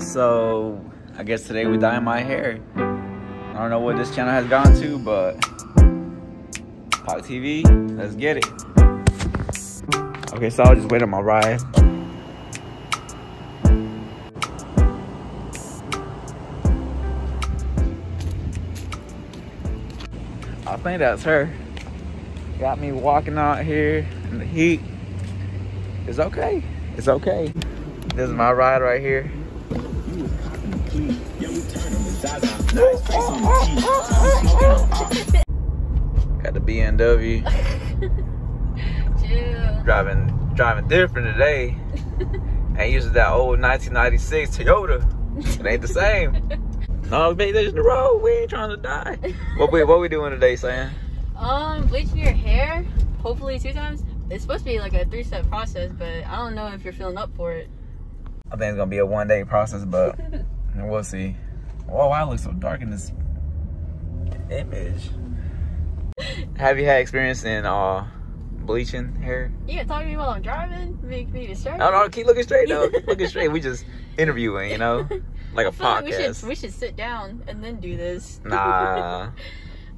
So I guess today we dye my hair. I don't know what this channel has gone to, but Puac TV, let's get it. Okay, so I'll just wait on my ride. I think that's her. Got me walking out here in the heat. It's okay. It's okay. This is my ride right here. Got the BMW. Chill. Driving driving different today. Ain't using that old 1996 Toyota. It ain't the same. No, baby, there's the road. We ain't trying to die. What we what we doing today, Sam? Um, bleaching your hair, hopefully two times. It's supposed to be like a three step process, but I don't know if you're feeling up for it. I think it's gonna be a one day process, but we'll see. Oh, why I look so dark in this image? Have you had experience in uh bleaching hair? You can talk to me while I'm driving, make me distracted. No, no, keep looking straight though. Looking straight. We just interviewing, you know, like a feel like we podcast. should we should sit down and then do this. Nah.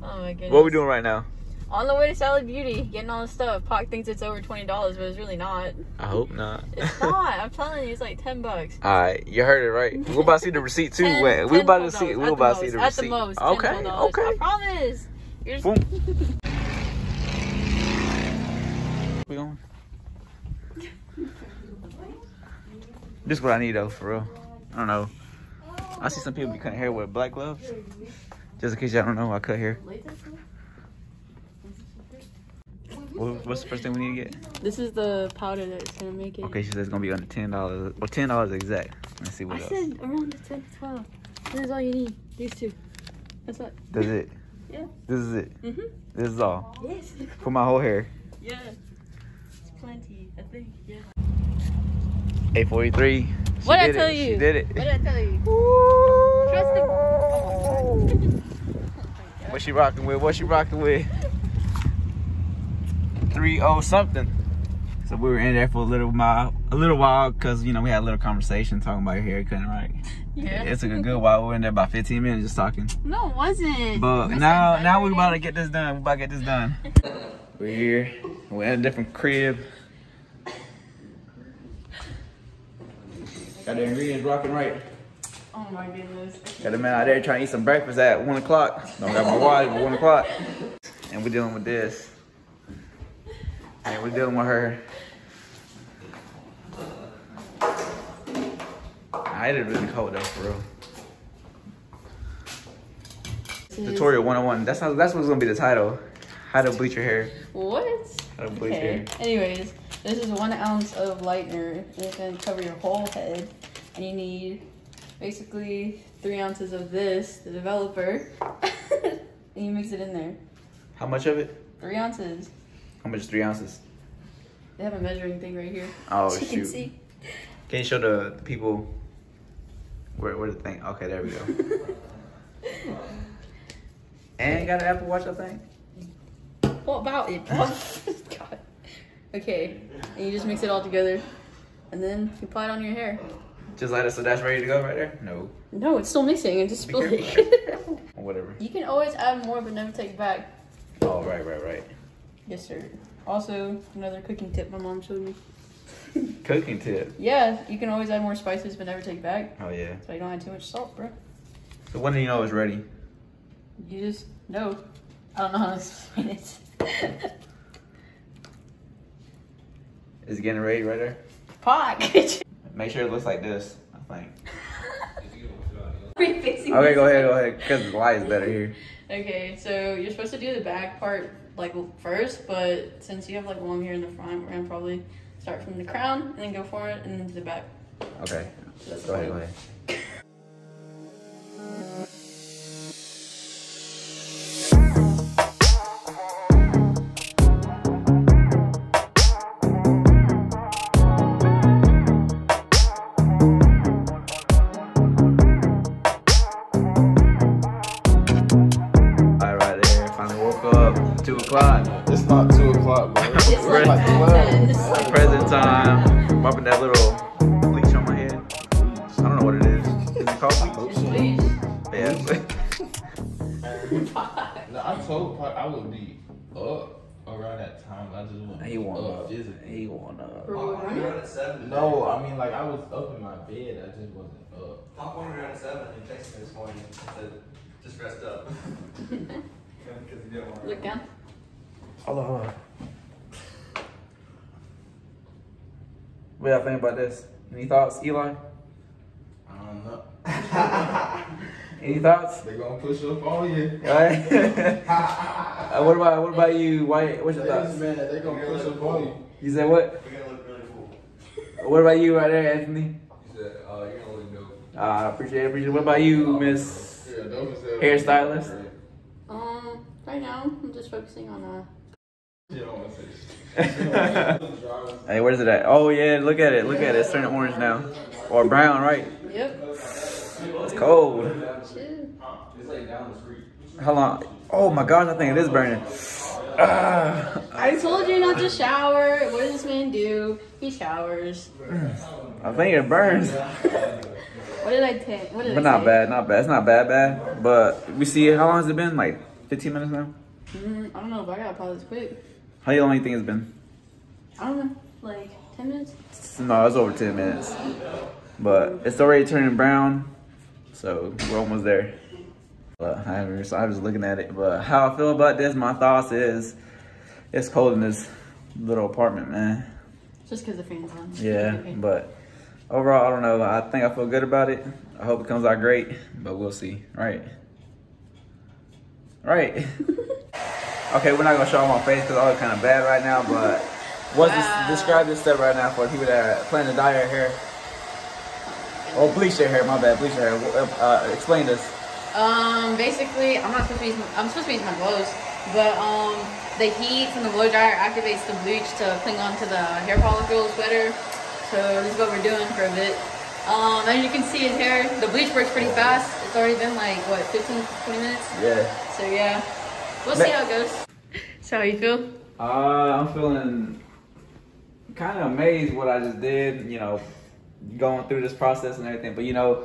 oh my goodness. What are we doing right now? On the way to Sally Beauty, getting all this stuff. Pac thinks it's over twenty dollars, but it's really not. I hope not. It's not. I'm telling you, it's like ten bucks. All right, you heard it right. We're about to see the receipt too. Ten- Wait, we ten about to see. We the about to see the receipt. At the most, okay, $10. okay. I promise. You're just- Boom. we going? This is what I need though, for real. I don't know. I see some people be cutting hair with black gloves. Just in case y'all don't know, I cut hair. What- What's the first thing we need to get? This is the powder that's gonna make it. Okay, she says it's gonna be under ten dollars. Or ten dollars exact. Let's see I what else. said around the 10 to 12. This is all you need. These two. That's what. That's it. Yeah. This is it. Mm-hmm. This is all. Yes. For my whole hair. Yeah. It's plenty, I think. Yeah. 843. What did I tell it. you? She did it. What did I tell you? Trust the. Oh What she rocking with? What she rocking with? Three oh something. So we were in there for a little while, a little while, cause you know we had a little conversation talking about your hair cutting, right? Yeah. It took a good while. We were in there about 15 minutes just talking. No, it wasn't. But I now, said now we Saturday. about to get this done. We about to get this done. We're here. We're in a different crib. Got the ingredients rocking right. Oh my goodness. Got a man out there trying to eat some breakfast at one o'clock. Don't got my watch at one o'clock. And we're dealing with this. And we're dealing with her. I it is really cold though, for real. Tutorial 101. That's how that's what's gonna be the title. How to bleach your hair. What? How to bleach your Okay. hair. Anyways, this is one ounce of lightener. It's gonna cover your whole head, and you need basically three ounces of this, the developer, and you mix it in there. How much of it? Three ounces. How much is three ounces? They have a measuring thing right here. Oh you can shoot. see. Can you show the, the people where where the thing? Okay, there we go. and got an Apple Watch, I think. What about it? Oh, God. Okay, and you just mix it all together, and then you apply it on your hair. Just like that, so that's ready to go right there. No, No, it's still mixing. It just spilled it. whatever. you can always add more, but never take it back. Oh right, right, right. Yes, sir. Also, another cooking tip my mom showed me. Cooking tip. Yeah, you can always add more spices, but never take back. Oh yeah. So you don't add too much salt, bro. So when do you know it's ready? You just know. I don't know how to explain it. Is it getting ready right there? Pot. Make sure it looks like this. I think. Okay, go ahead, go ahead. Cause the light is better here. Okay, so you're supposed to do the back part like first, but since you have like long hair in the front, we're gonna probably start from the crown and then go forward and then to the back. Okay. So Go ahead, go ahead. 2 o'clock, bro. It's like, Present time. mopping that little bleach on my head. I don't know what it is. Is it called bleach? Yeah. no, I told Park I would be up around that time. I just want to won up. Physically. He want up. Bro, I wanted at seven. No, I mean like I was up in my bed. I just wasn't up. Pop wanted around seven and texted me this morning and said, "Just rest up." Because he didn't want. Look down. Hold on, hold on. What y'all think about this? Any thoughts, Eli? I don't know. Any thoughts? They gonna push up on you. Right? uh, what about what about you, White? What's your thoughts? man, they gonna push up on you. You said what? We're gonna look really cool. What about you right there, Anthony? He said, uh, you're gonna look dope. Uh, I appreciate it. Appreciate it. What about you, Miss? Yeah, dope as hell. Hairstylist? Um, right now I'm just focusing on uh. Hey, where's it at? Oh yeah, look at it. Look at it. It's turning orange now, or brown, right? Yep. It's cold. It's like down the street. How long? Oh my gosh, I think it is burning. Ah, I told you not to shower. What does this man do? He showers. I think it burns, What did I take? What did but I not say? bad, not bad. It's not bad, bad. But we see. How long has it been? Like 15 minutes now. Mm, I don't know, but I gotta pause this quick. How long do you think it's been? I don't know, like 10 minutes? No, it's over 10 minutes. But it's already turning brown, so we're almost there. But I haven't, so I was looking at it. But how I feel about this, my thoughts is, it's cold in this little apartment, man. Just because the fan's on. Yeah, Okay. but overall, I don't know. I think I feel good about it. I hope it comes out great, but we'll see. Right? Right. okay, we're not gonna show all my face because I look kind of bad right now. But what's Wow. this, describe this step right now for people that plan to dye their hair? Oh, bleach their hair. My bad, bleach their hair. Uh, explain this. Um, basically, I'm not supposed to use. I'm supposed to use my gloves, but um, the heat from the blow dryer activates the bleach to cling onto the hair follicles better. So this is what we're doing for a bit. Um, as you can see his hair, the bleach works pretty fast. It's already been like what 15, 20 minutes. Yeah. So yeah, we'll see how it goes. So how you feel? Uh, I'm feeling kind of amazed what I just did, you know, going through this process and everything. But you know,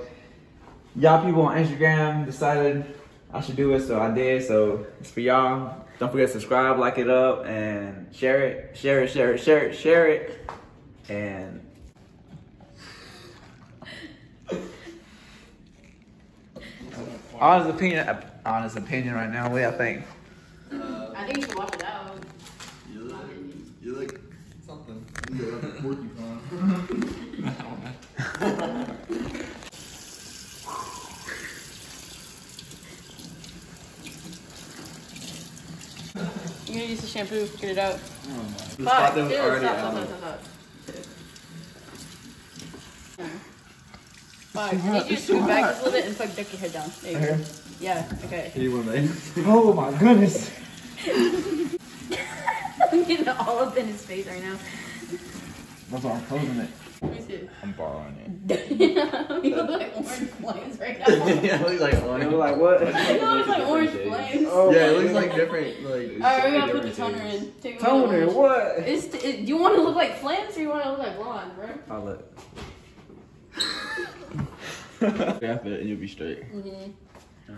y'all people on Instagram decided I should do it, so I did. So it's for y'all. Don't forget to subscribe, like it up, and share it, share it, share it, share it, share it, and. Honest opinion, honest opinion right now. What do y'all think? I think you should wash it out. You look, you look something. You look like a porcupine. You're gonna use the shampoo. Get it out. Oh the Fuck, spot that was dude, already stop, out. stop, stop, stop, stop. Fuck, I need you to scoot back just a little bit and fuck duck your head down. There you go. Yeah, okay. Oh my goodness. I'm getting all up in his face right now. That's why I'm closing it. Me see. I'm borrowing it. you look like orange flames right now. yeah, it looks like It was like what? I know it's like orange flames. Oh yeah, my it looks like different. Like Alright, we're gonna put the toner shades. in. Take Toner, orange. what? It's, it, do you want to look like flames or you want to look like blonde, bro? Oh look. Grab it and you'll be straight. Mm-hmm. Let's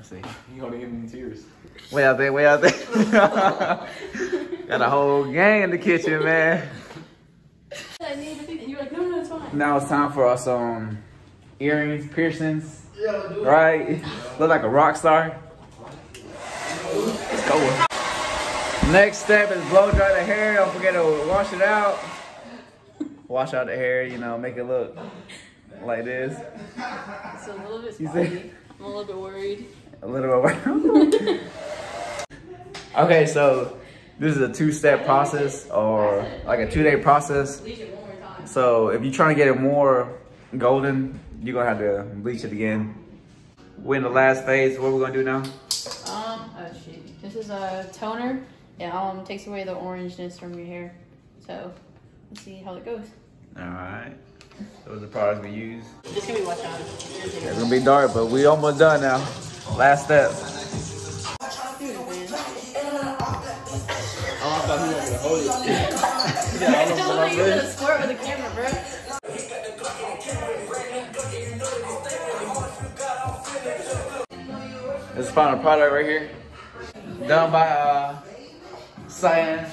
see. You gonna give me tears. Way out there, way out there. Got a whole gang in the kitchen, man. I need to think. You're like, no, no, it's fine. Now it's time for us um earrings, piercings, Yeah, we'll do it. right? Look like a rock star. Let's go. Next step is blow dry the hair. Don't forget to wash it out. Wash out the hair, you know, make it look like this. It's a little bit You spotty. I'm a little bit worried. A little bit. okay, so this is a two-step process or like a two-day process. Bleach it one more time. So if you're trying to get it more golden, you're gonna have to bleach it again. We're in the last phase. What are we're gonna do now? Um, oh shit. This is a toner. It um takes away the orangeness from your hair. So let's see how it goes. All right. Those are the products we use. It's gonna be watch out. It's gonna be dark, but we almost done now. Last step. Oh, I thought he to hold it. I look like you're gonna squirt with the camera, bro. Final product right here. Done by uh, Cyan